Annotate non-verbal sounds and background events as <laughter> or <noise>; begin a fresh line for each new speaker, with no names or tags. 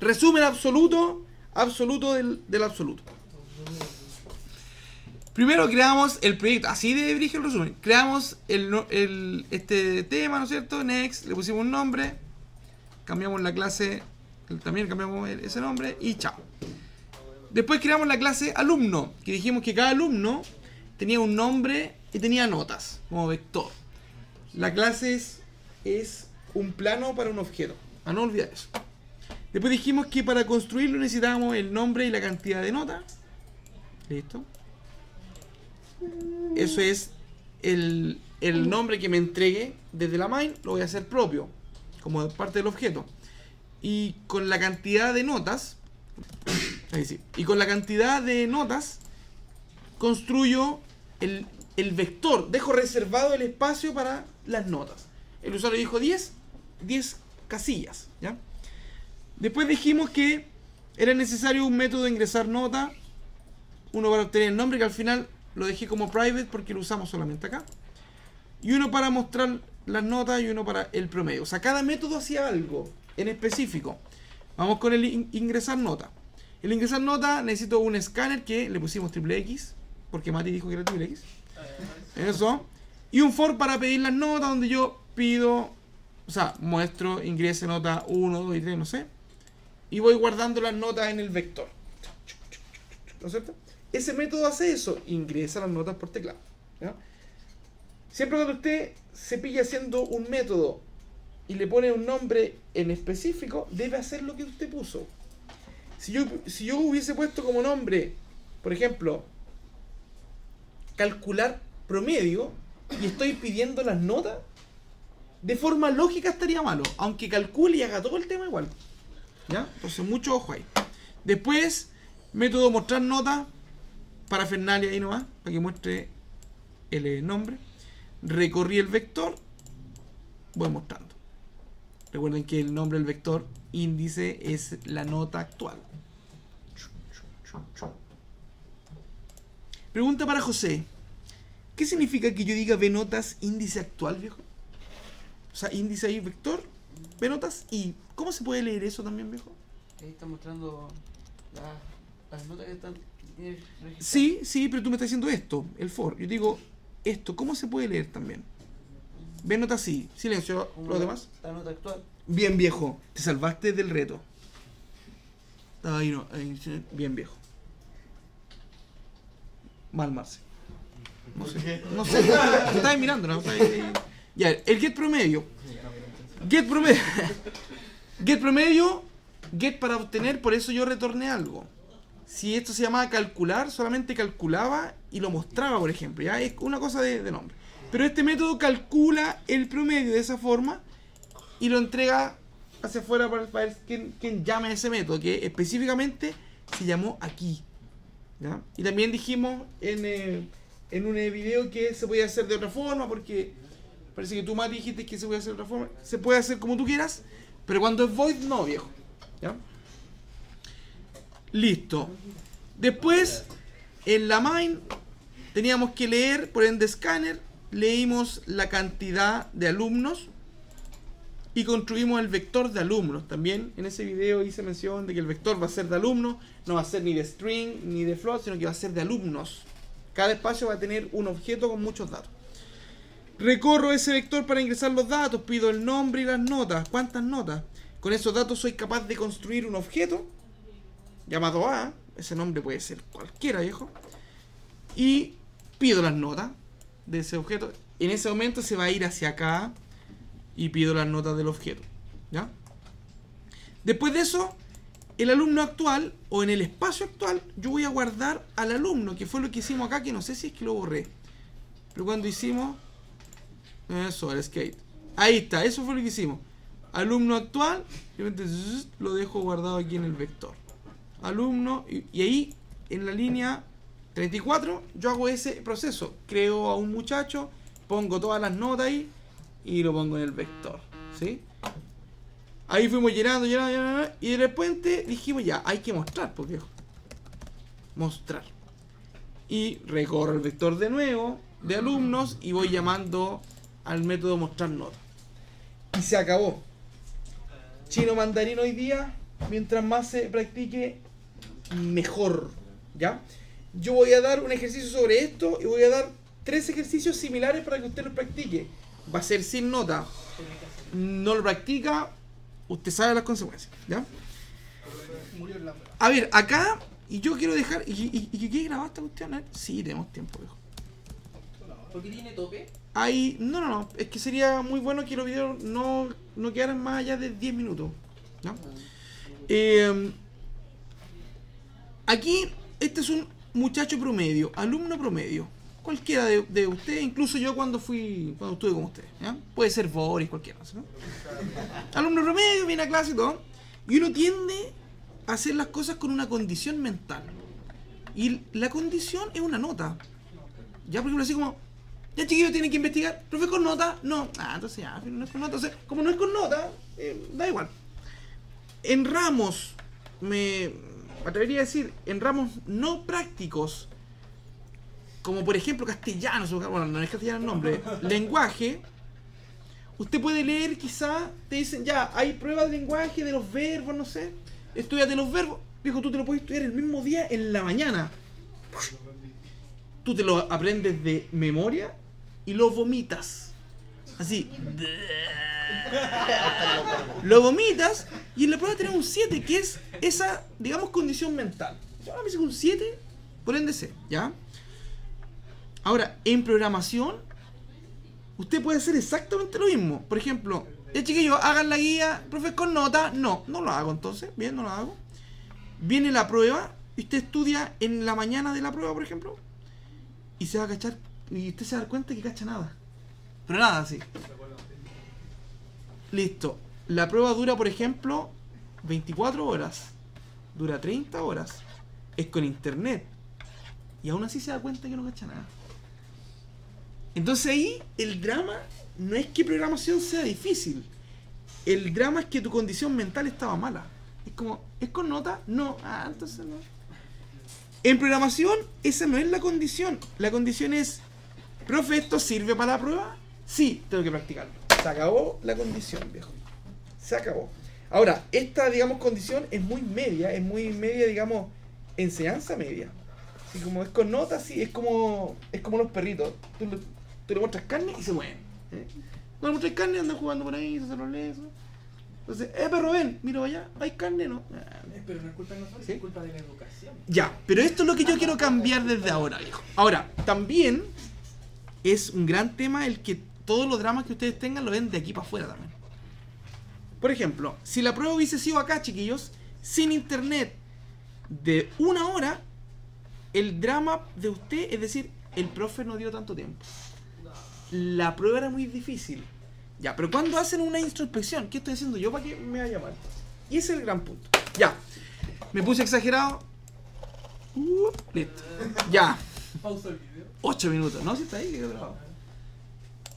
Resumen absoluto, absoluto del, del absoluto. Primero creamos el proyecto, así de brillo el resumen. Creamos el, el- este tema, ¿no es cierto? Next, le pusimos un nombre, cambiamos la clase, también cambiamos ese nombre y chao. Después creamos la clase alumno, que dijimos que cada alumno tenía un nombre y tenía notas como vector. La clase es, es un plano para un objeto, a no olvidar eso. Después dijimos que para construirlo necesitábamos el nombre y la cantidad de notas. Listo. Eso es el, el nombre que me entregue desde la main, lo voy a hacer propio, como parte del objeto. Y con la cantidad de notas, ahí sí, y con la cantidad de notas, construyo el, el vector, dejo reservado el espacio para las notas. El usuario dijo 10, 10 casillas, ¿ya? Después dijimos que era necesario un método de ingresar nota, uno para obtener el nombre, que al final lo dejé como private porque lo usamos solamente acá, y uno para mostrar las notas y uno para el promedio. O sea, cada método hacía algo en específico. Vamos con el in- ingresar nota. El ingresar nota necesito un escáner que le pusimos triple X, porque Mati dijo que era triple X. Eso. Y un for para pedir las notas donde yo pido, o sea, muestro, ingrese nota 1, 2 y 3, no sé. Y voy guardando las notas en el vector. ¿No es cierto? Ese método hace eso, ingresa las notas por teclado. Siempre cuando usted se pilla haciendo un método y le pone un nombre en específico, debe hacer lo que usted puso. Si yo, si yo hubiese puesto como nombre, por ejemplo, calcular promedio y estoy pidiendo las notas, de forma lógica estaría malo, aunque calcule y haga todo el tema igual. ¿Ya? Entonces, mucho ojo ahí. Después, método mostrar nota para Fernalia ahí nomás, para que muestre el eh, nombre. Recorrí el vector, voy mostrando. Recuerden que el nombre del vector índice es la nota actual. Pregunta para José. ¿Qué significa que yo diga V notas índice actual, viejo? O sea, índice ahí vector, V notas y ¿cómo se puede leer eso también, viejo?
Ahí está mostrando la- las notas que están registradas.
Sí, sí, pero tú me estás diciendo esto, el for. Yo digo esto, ¿cómo se puede leer también? V notas sí, silencio, los demás.
La nota actual.
Bien viejo, te salvaste del reto. Estaba ahí, no, ahí, bien viejo. Mal, Marce. No sé, no sé, estabas mirando, ¿no? Ya, el get promedio. Get promedio. <laughs> Get promedio, get para obtener, por eso yo retorné algo. Si esto se llamaba calcular, solamente calculaba y lo mostraba, por ejemplo. Ya es una cosa de, nombre. Pero este método calcula el promedio de esa forma y lo entrega hacia afuera para, para ver quién, quién llama a ese método, que específicamente se llamó aquí. ¿ya? Y también dijimos en, eh, en un eh, video que se puede hacer de otra forma, porque parece que tú más dijiste que se puede hacer de otra forma. Se puede hacer como tú quieras, pero cuando es void, no, viejo. ¿ya? Listo. Después, en la main, teníamos que leer, por ende scanner, leímos la cantidad de alumnos y construimos el vector de alumnos. También en ese video hice mención de que el vector va a ser de alumnos, no va a ser ni de string ni de float, sino que va a ser de alumnos. Cada espacio va a tener un objeto con muchos datos. Recorro ese vector para ingresar los datos, pido el nombre y las notas. ¿Cuántas notas? Con esos datos soy capaz de construir un objeto llamado A. Ese nombre puede ser cualquiera, viejo. Y pido las notas de ese objeto. En ese momento se va a ir hacia acá y pido las notas del objeto. ¿Ya? Después de eso, el alumno actual o en el espacio actual, yo voy a guardar al alumno, que fue lo que hicimos acá, que no sé si es que lo borré. Pero cuando hicimos eso, el skate. Ahí está, eso fue lo que hicimos. Alumno actual, lo dejo guardado aquí en el vector. Alumno, y, y ahí en la línea 34 yo hago ese proceso. Creo a un muchacho, pongo todas las notas ahí y lo pongo en el vector. ¿Sí? Ahí fuimos llenando, llenando, llenando. Y de repente dijimos ya, hay que mostrar, pues viejo. Mostrar. Y recorro el vector de nuevo de alumnos y voy llamando al método mostrar nota. Y se acabó. Chino mandarín hoy día mientras más se practique, mejor. ¿Ya? Yo voy a dar un ejercicio sobre esto y voy a dar tres ejercicios similares para que usted lo practique. Va a ser sin nota. No lo practica, usted sabe las consecuencias. ¿Ya?
Murió el lámpara.
A ver, acá, y yo quiero dejar. ¿Y, y, y qué grabar esta cuestión? A ver, Sí, tenemos tiempo, viejo.
¿Por qué tiene tope?
Hay. No, no, no. Es que sería muy bueno que los videos no, no quedaran más allá de 10 minutos. Eh, aquí, este es un muchacho promedio, alumno promedio. Cualquiera de, de ustedes, incluso yo cuando fui, cuando estuve con ustedes. ¿ya? Puede ser Boris, cualquiera. ¿no? Alumno promedio, viene a clase y todo. Y uno tiende a hacer las cosas con una condición mental. Y la condición es una nota. Ya, por ejemplo, así como, ya chiquillos tienen que investigar, profe con nota, no. Ah, entonces ya, no es con nota. Entonces, como no es con nota, eh, da igual. En ramos, me atrevería a decir, en ramos no prácticos, como por ejemplo castellano, bueno, no es castellano el nombre, <laughs> lenguaje, usted puede leer quizá, te dicen, ya, hay pruebas de lenguaje, de los verbos, no sé, estudiate los verbos, viejo, tú te lo puedes estudiar el mismo día en la mañana. Tú te lo aprendes de memoria y lo vomitas. Así. <laughs> Lo vomitas y en la prueba tenés un 7, que es esa, digamos, condición mental. Yo me hice un 7, por ende C, ¿ya? Ahora, en programación, usted puede hacer exactamente lo mismo. Por ejemplo, ya chiquillos, hagan la guía, profe, con nota. No, no lo hago entonces. Bien, no lo hago. Viene la prueba y usted estudia en la mañana de la prueba, por ejemplo, y se va a cachar, y usted se va a dar cuenta que cacha nada. Pero nada, así. Listo. La prueba dura, por ejemplo, 24 horas. Dura 30 horas. Es con internet. Y aún así se da cuenta que no cacha nada. Entonces ahí el drama no es que programación sea difícil. El drama es que tu condición mental estaba mala. Es como, ¿es con nota? No. Ah, entonces no. En programación, esa no es la condición. La condición es, profe, ¿esto sirve para la prueba? Sí, tengo que practicarlo. Se acabó la condición, viejo. Se acabó. Ahora, esta, digamos, condición es muy media, es muy media, digamos, enseñanza media. Así como es con notas, sí, es como, es como los perritos. Tú le, tú le muestras carne y se mueven. ¿eh? No le muestras carne, andan jugando por ahí, se hacen los lesos. Entonces, eh, perro, ven, miro allá, ¿hay carne? No. Ah,
Eh, Pero no es culpa de nosotros,
¿Sí?
es culpa de la educación.
ya, pero esto es lo que yo quiero cambiar desde ahora, viejo. Ahora, también es un gran tema el que todos los dramas que ustedes tengan lo ven de aquí para afuera también. Por ejemplo, si la prueba hubiese sido acá, chiquillos, sin internet de una hora, el drama de usted, es decir, el profe no dio tanto tiempo. La prueba era muy difícil. Ya, pero cuando hacen una introspección, ¿qué estoy haciendo yo para que me vaya mal? Y ese es el gran punto. Ya, me puse exagerado. Uh, listo. Ya,
Pausa el video.
8 minutos. No, si está ahí, quedó grabado.